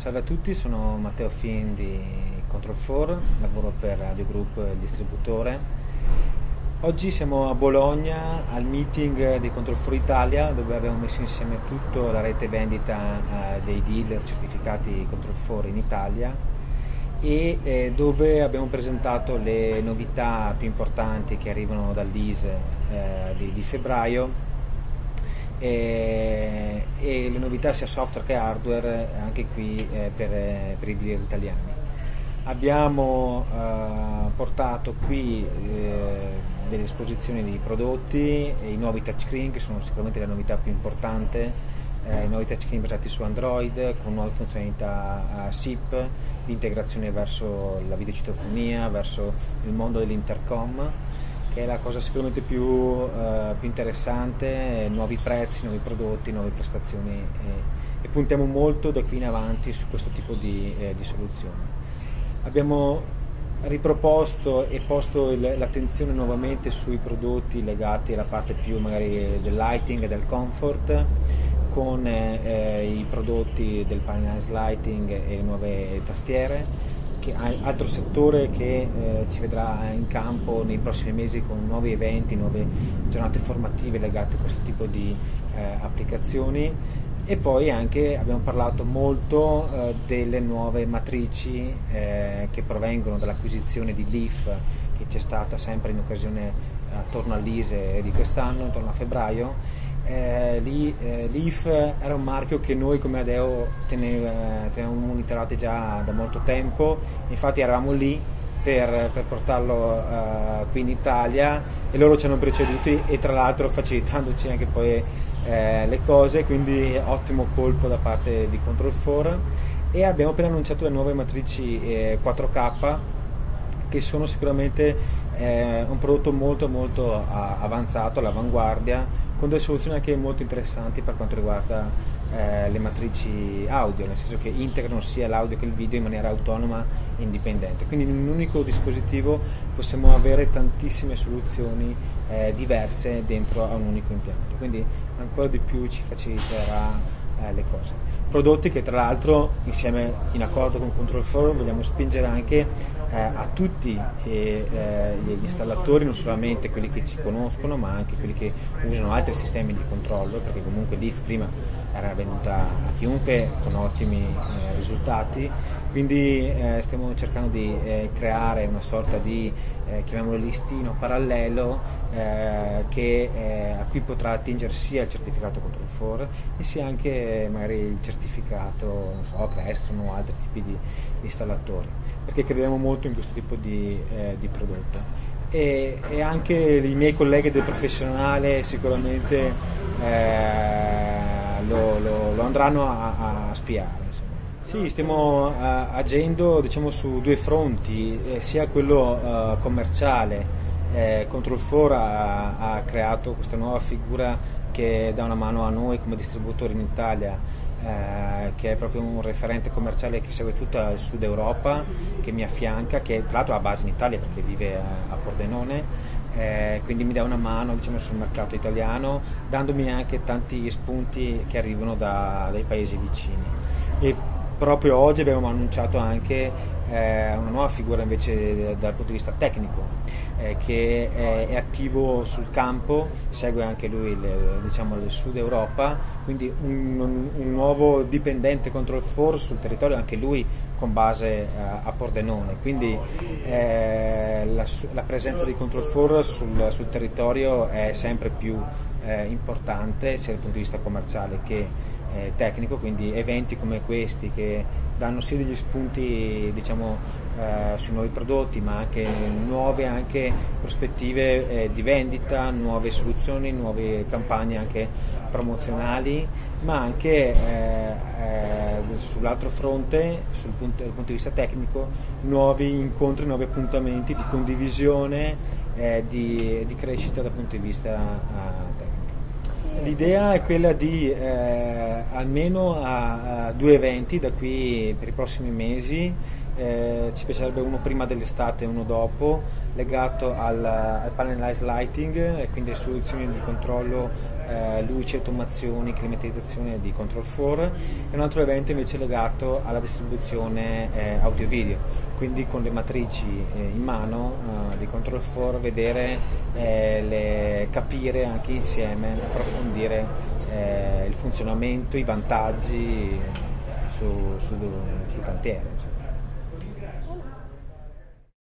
Salve a tutti, sono Matteo Fin di Control 4, lavoro per Radio Group, il distributore. Oggi siamo a Bologna al meeting di Control 4 Italia dove abbiamo messo insieme tutta la rete vendita eh, dei dealer certificati Control 4 in Italia e eh, dove abbiamo presentato le novità più importanti che arrivano dall'ISE eh, di, di febbraio e, e, le novità sia software che hardware anche qui eh, per, per, i dealer italiani. Abbiamo eh, portato qui eh, delle esposizioni di prodotti, i nuovi touchscreen che sono sicuramente la novità più importante, eh, i nuovi touchscreen basati su Android con nuove funzionalità SIP, l'integrazione verso la videocitofonia, verso il mondo dell'intercom che è la cosa sicuramente più, uh, più interessante, nuovi prezzi, nuovi prodotti, nuove prestazioni e, e, puntiamo molto da qui in avanti su questo tipo di, eh, di soluzioni. Abbiamo riproposto e posto l'attenzione nuovamente sui prodotti legati alla parte più magari del lighting e del comfort con eh, i prodotti del Pioneers Lighting e le nuove tastiere che, altro settore che eh, ci vedrà in campo nei prossimi mesi con nuovi eventi, nuove giornate formative legate a questo tipo di eh, applicazioni? E poi anche abbiamo parlato molto eh, delle nuove matrici eh, che provengono dall'acquisizione di Leaf che c'è stata sempre in occasione eh, attorno all'ISE di quest'anno, intorno a febbraio eh, lì, eh, Leaf era un marchio che noi come Adeo tenevamo monitorato già da molto tempo, infatti eravamo lì per, per portarlo uh, qui in Italia e loro ci hanno preceduti e tra l'altro facilitandoci anche poi eh, le cose, quindi ottimo colpo da parte di Control 4 e abbiamo appena annunciato le nuove matrici eh, 4K che sono sicuramente eh, un prodotto molto molto avanzato, all'avanguardia con delle soluzioni anche molto interessanti per quanto riguarda eh, le matrici audio, nel senso che integrano sia l'audio che il video in maniera autonoma e indipendente. Quindi in un unico dispositivo possiamo avere tantissime soluzioni eh, diverse dentro a un unico impianto, quindi ancora di più ci faciliterà eh, le cose prodotti che tra l'altro insieme in accordo con Control Forum vogliamo spingere anche eh, a tutti eh, gli installatori, non solamente quelli che ci conoscono ma anche quelli che usano altri sistemi di controllo perché comunque l'IF prima era venuta a chiunque con ottimi eh, risultati. Quindi eh, stiamo cercando di eh, creare una sorta di chiamiamolo listino parallelo eh, che, eh, a cui potrà attingere sia il certificato Control 4 e sia anche magari il certificato non so, Crestron o altri tipi di, installatori, perché crediamo molto in questo tipo di, eh, di prodotto. E, e, anche i miei colleghi del professionale sicuramente eh, lo, lo, lo, andranno a, a spiare. Sì, stiamo uh, agendo diciamo, su due fronti, eh, sia quello uh, commerciale eh, Control 4 ha, ha, creato questa nuova figura che dà una mano a noi come distributori in Italia, eh, che è proprio un referente commerciale che segue tutta il sud Europa, che mi affianca, che tra l'altro ha base in Italia perché vive a, a Pordenone. Eh, quindi mi dà una mano diciamo, sul mercato italiano, dandomi anche tanti spunti che arrivano da, dai paesi vicini. E proprio oggi abbiamo annunciato anche eh, una nuova figura invece dal punto di vista tecnico eh, che è, è, attivo sul campo, segue anche lui il, diciamo, il Sud Europa, quindi un, un, nuovo dipendente control force sul territorio, anche lui con base eh, a Pordenone, quindi eh, la, la, presenza di Control 4 sul, sul territorio è sempre più eh, importante sia dal punto di vista commerciale che eh, tecnico, quindi eventi come questi che danno sia degli spunti diciamo, eh, sui nuovi prodotti ma anche nuove anche prospettive eh, di vendita, nuove soluzioni, nuove campagne anche promozionali ma anche eh, eh, sull'altro fronte, sul punto, dal punto di vista tecnico, nuovi incontri, nuovi appuntamenti di condivisione, eh, di, di, crescita dal punto di vista. L'idea è quella di eh, almeno a, a, due eventi da qui per i prossimi mesi, eh, ci piacerebbe uno prima dell'estate e uno dopo, legato al, al panelized lighting e quindi le soluzioni di controllo eh, luci, automazioni, climatizzazione di Control 4 e un altro evento invece legato alla distribuzione eh, audio-video, quindi con le matrici eh, in mano eh, di Control 4 vedere, eh, le, capire anche insieme, approfondire eh, il funzionamento, i vantaggi su, su, sul cantiere.